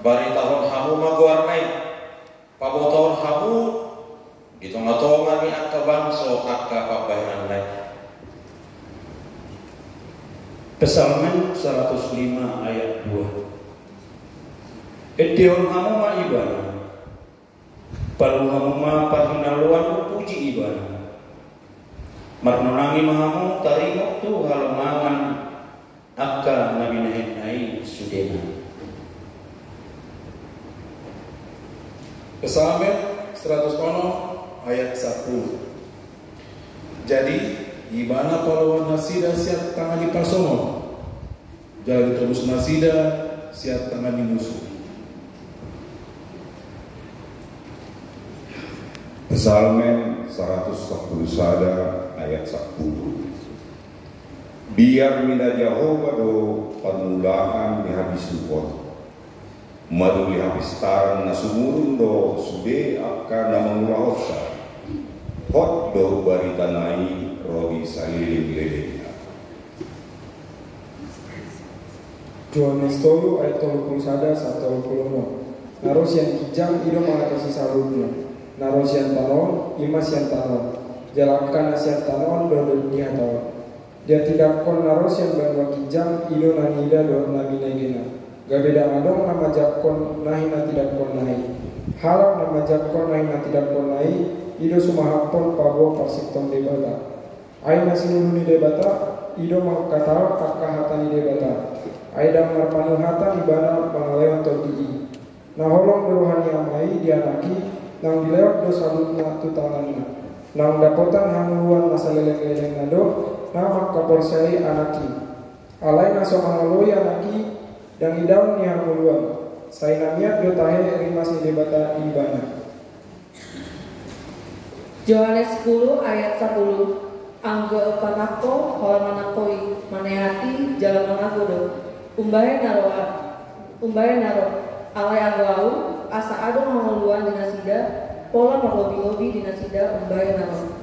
bari tahun hamu maguarnai paboton hamu di tengah-tengah mi akka bangso akka pabayanan nai. Pesalmen 105 ayat 2 Edeon hamuma ibana. Palu hamuma parhinaluan puji ibana. Marnonangi mahamu tarimok tu halamangan Akka nabi nai sudena Pesalmen 100 ono ayat 10 Jadi Ibana paluan nasida siap tangan di pasomo Jadi terus nasida siap tangan di musuh. Psalmen 110 sada ayat 10 Biar mina Jehovah do panulaan di habis Madu di habis tarang na sumurun do sube akan na mangulahosa Hot do barita nai rodi salilim lelena Johannes tolu ayat tolu puluh sada satu puluh. Naros yang kijang ido mengatasi sarungnya. Naros yang tanon imas yang tanon. Jalankan nasihat tanon dodo dia tahu. Dia tidak kon naros yang bangwa kijang ido nanida do nabi negena. Gabeda adong nama jakon nahi na tidak kon nahi. Halap nama jakon nahi na tidak kon nahi. Ido sumahapon pabo parsikton debata. Aina sinuluni debata. Ido makatau akahatani debata. Aida marpanuhatan ibana pangaleon todii. Nah holong beruhani amai dianaki nang dilewat dosa lutna tutanganna. Nang dapotan hanguluan masa leleng-leleng nado nama kaporsai anaki. Alai naso mangaloi anaki yang idam ni hanguluan. Saya namiat do tahe rimas ni debata ibana. Yohanes 10 ayat 10 Anggo panako holamanakoi manehati jalan managodo umbahe naroa umbahe naro alai agau asa ado mangoluan dinasida pola maglobi-lobi dinasida umbahe naro